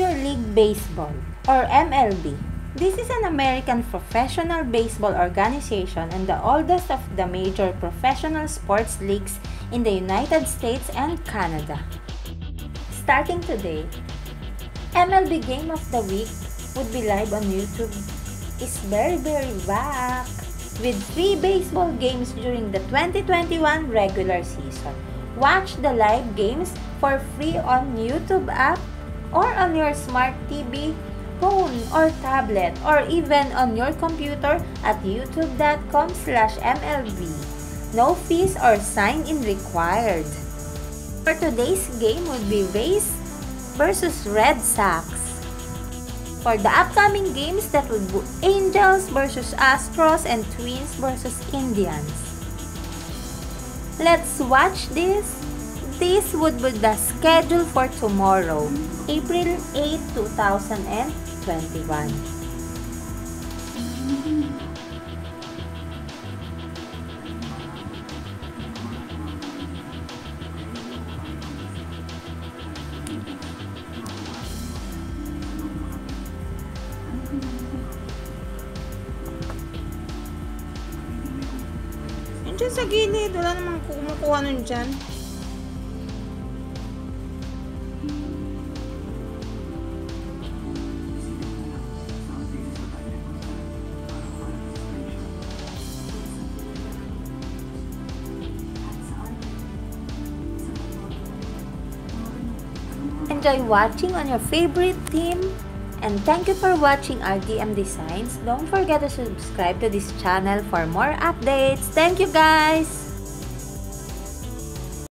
Major League Baseball or MLB. This is an American professional baseball organization and the oldest of the major professional sports leagues in the United States and Canada. Starting today, MLB Game of the Week would be live on YouTube It's very very back with three baseball games during the 2021 regular season. Watch the live games for free on YouTube app or on your smart TV, phone, or tablet, or even on your computer at youtube.com slash MLB. No fees or sign-in required. For today's game would be Rays versus Red Sox. For the upcoming games, that would be Angels versus Astros and Twins versus Indians. Let's watch this. This would be the schedule for tomorrow, April 8, 2021. Nandiyan sa gilid. Wala namang kumukuha nun dyan. Enjoy watching on your favorite team. And thank you for watching our DM Designs. Don't forget to subscribe to this channel for more updates. Thank you guys!